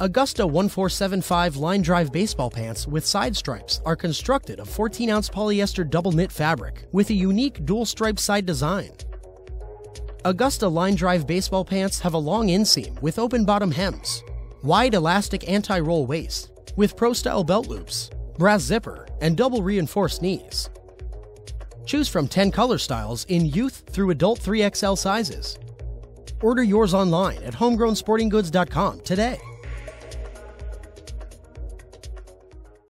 Augusta 1475 line drive baseball pants with side stripes are constructed of 14 ounce polyester double knit fabric with a unique dual stripe side design. Augusta line drive baseball pants have a long inseam with open bottom hems, wide elastic anti roll waist with pro style belt loops, brass zipper, and double reinforced knees. Choose from 10 color styles in youth through adult 3XL sizes. Order yours online at homegrownsportinggoods.com today.